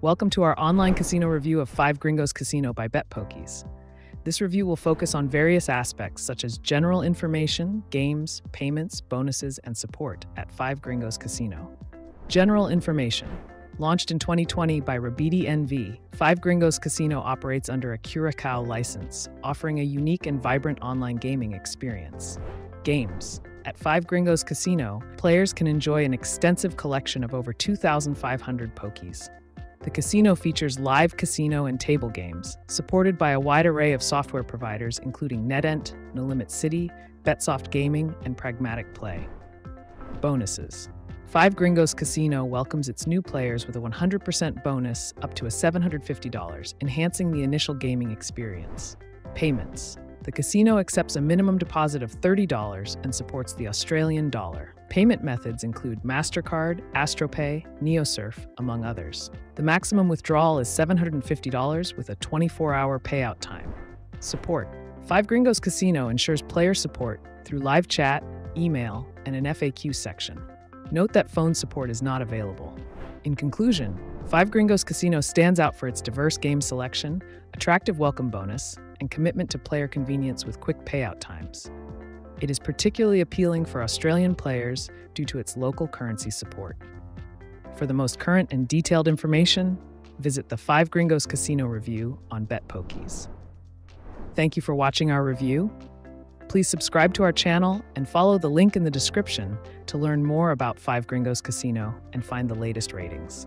Welcome to our online casino review of Five Gringos Casino by BetPokies. This review will focus on various aspects such as general information, games, payments, bonuses, and support at Five Gringos Casino. General information. Launched in 2020 by Rabidi NV, Five Gringos Casino operates under a Curacao license, offering a unique and vibrant online gaming experience. Games. At Five Gringos Casino, players can enjoy an extensive collection of over 2,500 pokies. The casino features live casino and table games, supported by a wide array of software providers including NetEnt, Nolimit City, Betsoft Gaming, and Pragmatic Play. Bonuses. Five Gringos Casino welcomes its new players with a 100% bonus up to a $750, enhancing the initial gaming experience. Payments. The casino accepts a minimum deposit of $30 and supports the Australian dollar. Payment methods include MasterCard, AstroPay, NeoSurf, among others. The maximum withdrawal is $750 with a 24 hour payout time. Support Five Gringos Casino ensures player support through live chat, email, and an FAQ section. Note that phone support is not available. In conclusion, Five Gringos Casino stands out for its diverse game selection, attractive welcome bonus, and commitment to player convenience with quick payout times. It is particularly appealing for Australian players due to its local currency support. For the most current and detailed information, visit the Five Gringos Casino review on BetPokies. Thank you for watching our review. Please subscribe to our channel and follow the link in the description to learn more about Five Gringos Casino and find the latest ratings.